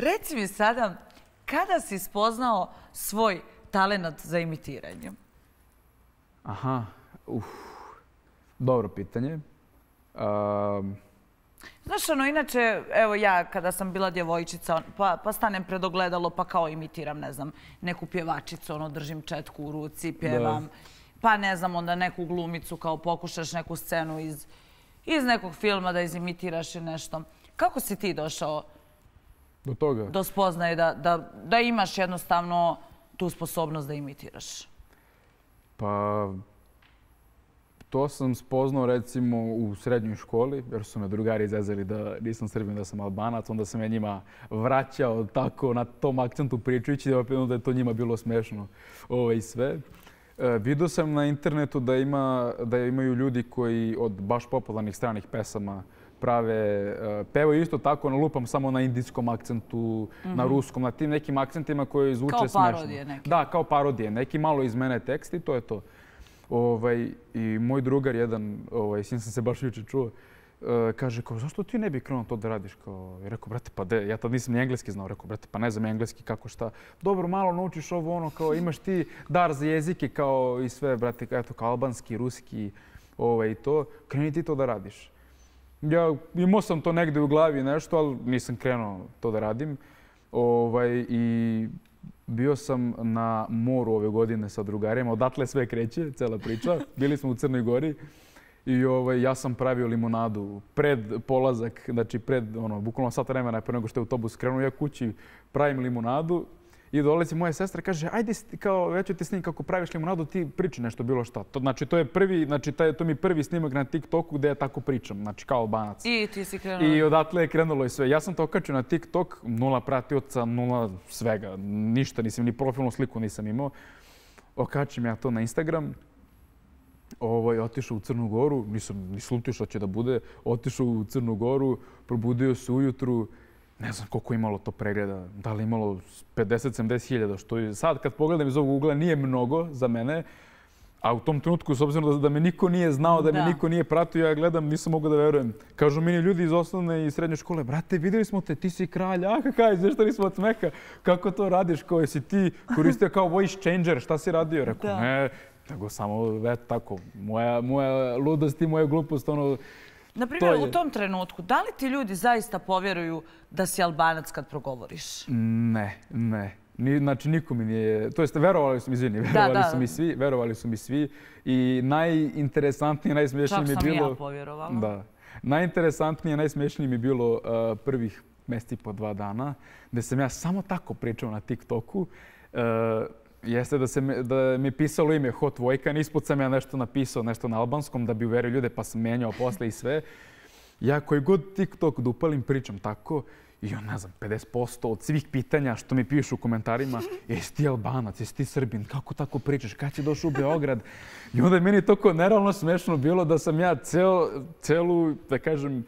Reci mi sada, kada si spoznao svoj talent za imitiranje? Aha, uf, dobro pitanje. Um, Znaš, ono, inače, evo ja, kada sam bila djevojčica, pa, pa stanem pred ogledalo, pa kao imitiram, ne znam, neku pjevačicu, ono, držim četku u ruci, pjevam. Pa ne znam, onda neku glumicu, kao pokušaš neku scenu iz, iz nekog filma da izimitiraš i nešto. Kako si ti došao do toga? Do spoznaje da, da, da imaš jednostavno tu sposobnost da imitiraš? Pa, To sam spoznao recimo u srednjoj školi, jer su me drugari izazeli da nisam srbin, da sam albanac. Onda sam ja njima vraćao tako na tom akcentu pričajući da je to njima bilo smešno ovo i sve. E, vidio sam na internetu da, ima, da imaju ljudi koji od baš popularnih stranih pesama prave, e, pevaju isto tako, lupam samo na indijskom akcentu, na mhm. ruskom, na tim nekim akcentima koji zvuče smešno. Kao parodije neke. Da, kao parodije. Neki malo izmene tekst i to je to. Ovaj, I moj drugar, jedan, ovaj, sin sam se baš juče čuo, uh, kaže kao, zašto ti ne bi krenuo to da radiš? Kao, I rekao, brate, pa de, ja tad nisam ni engleski znao. Rekao, brate, pa ne znam engleski kako šta. Dobro, malo naučiš ovo, ono, kao, imaš ti dar za jezike kao i sve, brate, eto, kao albanski, ruski, ovaj, to. Kreni ti to da radiš. Ja imao sam to negde u glavi nešto, ali nisam krenuo to da radim. Ovaj, I Bio sam na moru ove godine sa drugarima. Odatle sve kreće, cela priča. Bili smo u Crnoj Gori. I ovaj, ja sam pravio limonadu pred polazak, znači pred, ono, bukvalno sat vremena pre nego što je autobus krenuo, ja kući pravim limonadu I dolazi moja sestra kaže, ajde, kao, već ti snim kako praviš limonadu, ti priči nešto, bilo šta. To, znači, to je prvi, znači, taj, to mi prvi snimak na TikToku gdje ja tako pričam, znači, kao albanac. I ti si krenuo. I odatle je krenulo i sve. Ja sam to okačio na TikTok, nula pratioca, nula svega, ništa, nisam ni profilnu sliku nisam imao. Okačim ja to na Instagram, ovaj, otišao u Crnu Goru, nisam ni slutio što će da bude, otišao u Crnu Goru, probudio se ujutru, ne znam koliko je imalo to pregleda, da li imalo 50-70 hiljada, što je sad kad pogledam iz ovog ugla nije mnogo za mene, a u tom trenutku, s obzirom da, da me niko nije znao, da, da. me niko nije pratio, ja gledam, nisam mogu da verujem. Kažu meni ljudi iz osnovne i srednje škole, brate, videli smo te, ti si kralj, a kakaj, zašto nismo od smeka, kako to radiš, kao jesi ti koristio kao voice changer, šta si radio? Rekao, ne, nego samo, eto tako, moja, moja ludost i moja glupost, ono, Naprimjer, u tom trenutku, da li ti ljudi zaista povjeruju da si albanac kad progovoriš? Ne, ne. Ni, znači, niko mi nije... To jest, verovali su mi, izvini, verovali da, da. su mi svi, verovali su mi svi. I najinteresantnije, najsmješnije mi je bilo... Čak sam ja povjerovala. Da. Najinteresantnije, najsmješnije mi je bilo uh, prvih mesti po dva dana, gdje sam ja samo tako pričao na TikToku. Uh, jeste da, se, da mi je pisalo ime Hot Vojkan, ispod sam ja nešto napisao, nešto na albanskom, da bi uverio ljude, pa sam menjao posle i sve. Ja koji god TikTok da upalim, pričam tako, i on, ne znam, 50% od svih pitanja što mi pišu u komentarima, jesi ti albanac, jesi ti srbin, kako tako pričaš, kada će došao u Beograd? I onda je meni toko neravno smešno bilo da sam ja cel, celu, da kažem,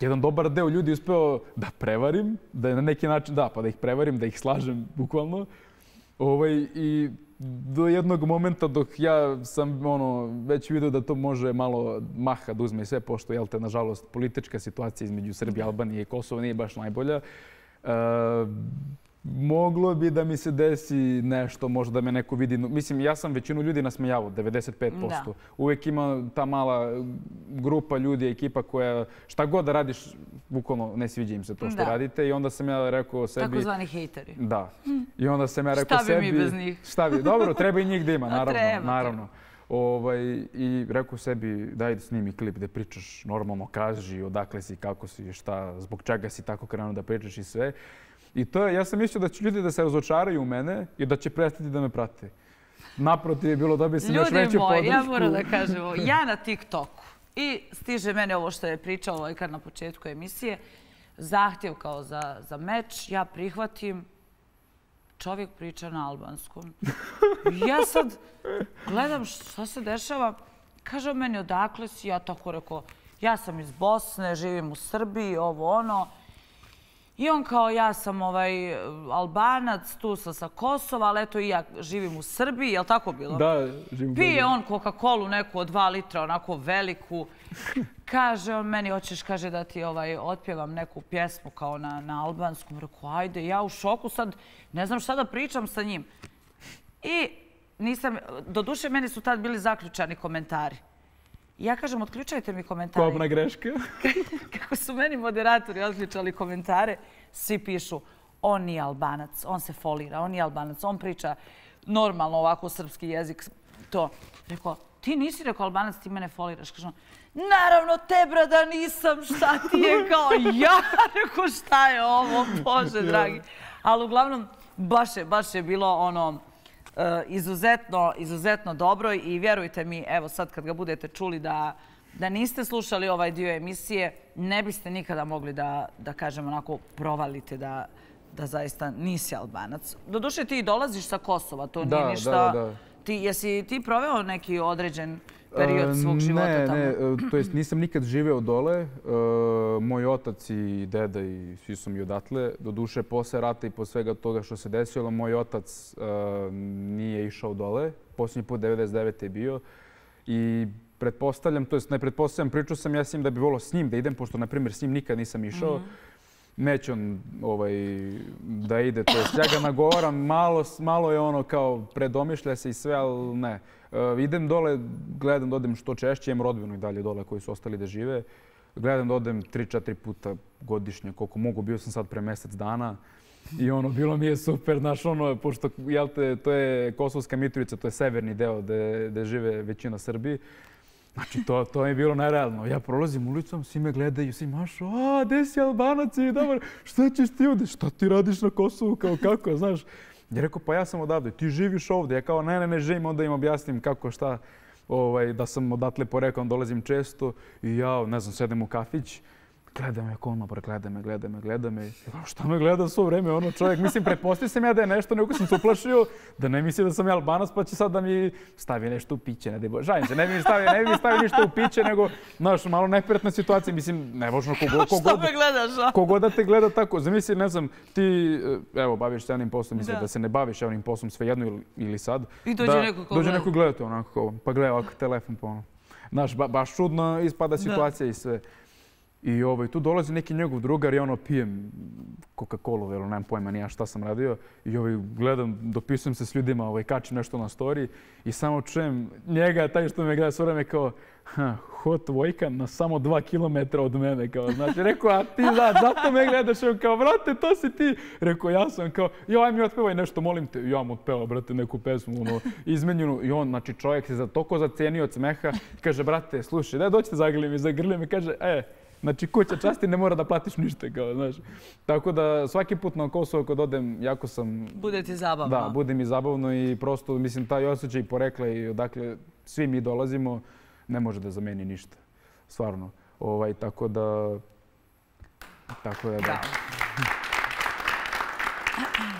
jedan dobar deo ljudi uspeo da prevarim, da je na neki način, da, pa da ih prevarim, da ih slažem bukvalno, Ovaj, I do jednog momenta dok ja sam ono, već vidio da to može malo maha da uzme sve, pošto je te, nažalost, politička situacija između Srbije, Albanije i Kosova nije baš najbolja. Uh, moglo bi da mi se desi nešto, možda da me neko vidi. Mislim, ja sam većinu ljudi nasmejavao, 95%. Da. Uvijek ima ta mala grupa ljudi, ekipa koja šta god da radiš, bukvalno ne sviđa im se to što da. radite. I onda sam ja rekao sebi... Tako zvani hejteri. Da. I onda sam ja rekao sebi... Šta bi mi bez njih? Šta bi? Dobro, treba i njih da ima, naravno. Treba. naravno. Ovaj, I rekao sebi, daj da snimi klip gde pričaš normalno, kaži odakle si, kako si, šta, zbog čega si tako krenuo da pričaš i sve. I to je, ja sam mislio da će ljudi da se razočaraju u mene i da će prestati da me prate. Naprotiv je bilo da bi se još veću podršku. Ljudi moji, ja moram da kažem ovo. Ja na TikToku i stiže mene ovo što je pričao Lojkar na početku emisije, zahtjev kao za, za meč, ja prihvatim, čovjek priča na albanskom. Ja sad gledam šta se dešava, kaže meni odakle si, ja tako rekao, ja sam iz Bosne, živim u Srbiji, ovo ono. I on kao, ja sam ovaj albanac, tu sam sa Kosova, ali eto i ja živim u Srbiji, je li tako bilo? Da, živim u Pije on Coca-Cola neku od dva litra, onako veliku. Kaže on meni, hoćeš, kaže, da ti ovaj, otpjevam neku pjesmu kao na, na albanskom. Rekao, ajde, ja u šoku sad, ne znam šta da pričam sa njim. I nisam, do duše, meni su tad bili zaključani komentari. Ja kažem, otključajte mi komentare. Kobna greška. Kako su meni moderatori otključali komentare, svi pišu, on nije albanac, on se folira, on nije albanac, on priča normalno ovako srpski jezik. To. Rekao, ti nisi rekao albanac, ti mene foliraš. Kažem, naravno te brada nisam, šta ti je kao ja? Rekao, šta je ovo, Bože dragi. Ali uglavnom, baš je, baš je bilo ono, izuzetno, izuzetno dobro i vjerujte mi, evo sad kad ga budete čuli da da niste slušali ovaj dio emisije, ne biste nikada mogli da, da kažem, onako provalite da, da zaista nisi albanac. Doduše ti dolaziš sa Kosova, to nije ništa... Da, da, da. Ti, jesi ti proveo neki određen period svog života tamo? Ne, ne, to jest nisam nikad živeo dole. E, moj otac i deda i svi su mi odatle. Do duše, posle rata i posle svega toga što se desilo, moj otac e, nije išao dole. Posljednji put 99. je bio. I pretpostavljam, to jest ne pretpostavljam, pričao sam ja s njim da bi volio s njim da idem, pošto, na primjer, s njim nikad nisam išao. Mhm. Neće on ovaj, da ide, to jest ja ga nagovaram, malo, malo je ono kao predomišlja se i sve, ali ne. E, idem dole, gledam da odem što češće, imam rodbinu i dalje dole koji su ostali da žive. Gledam da odem 3-4 puta godišnje, koliko mogu. Bio sam sad pre mjesec dana i ono, bilo mi je super, znaš, ono, pošto, jel te, to je Kosovska Mitrovica, to je severni deo gde, gde žive većina Srbiji. Znači, to, to je bilo nerealno. Ja prolazim ulicom, svi me gledaju, svi mašu, a, gde si Albanac i dobar, šta ćeš ti ovdje? Šta ti radiš na Kosovu, kao kako, znaš? Ja rekao, pa ja sam odavde, ti živiš ovdje. Ja kao, ne, ne, ne živim, onda im objasnim kako, šta, ovaj, da sam odatle porekao, dolazim često i ja, ne znam, sedem u kafić, gleda me bre, gleda me, gleda me, gleda me. Ja, šta me gleda svo vreme, ono čovjek, mislim, preposti se ja da je nešto, nego sam se uplašio, da ne misli da sam ja albanac, pa će sad da mi stavi nešto u piće, ne debo. Žalim se, ne bi mi stavi, ne bi mi stavi ništa u piće, nego, znaš, malo neprijatna situacija, mislim, ne možno kogod, kogod, šta me gledaš, a? Kogod da te gleda tako, zamisli, ne znam, ti, eh, evo, baviš se javnim poslom, mislim da. se ne baviš javnim poslom svejedno ili, ili sad. I dođe da, neko ko Dođe neko gledati onako, pa gleda ovako telefon, pa ono. Znaš, ba, baš čudno ispada situacija da. i sve. I ovaj, tu dolazi neki njegov drugar i ono pijem Coca-Cola, velo, nemam pojma nija šta sam radio. I ovaj, gledam, dopisujem se s ljudima, ovaj, kačim nešto na story i samo čujem njega, taj što me gleda s vreme, kao ha, hot vojka na samo dva kilometra od mene. Kao, znači, rekao, a ti da, zato me gledaš, on kao, brate, to si ti. Rekao, ja sam kao, jo, aj mi otpevaj nešto, molim te. Ja mu otpevao, brate, neku pesmu, ono, izmenjenu. I on, znači, čovjek se za toliko zacenio od smeha. Kaže, brate, slušaj, daj doćete zagrlim i zagrlim i kaže, e, Znači, kuća časti ne mora da platiš ništa, kao, znaš. Tako da svaki put na Kosovo kad odem, jako sam... Bude ti zabavno. Da, bude mi zabavno i prosto, mislim, taj osjećaj porekla i odakle svi mi dolazimo, ne može da zameni ništa. Stvarno. Ovaj, tako da... Tako da, da.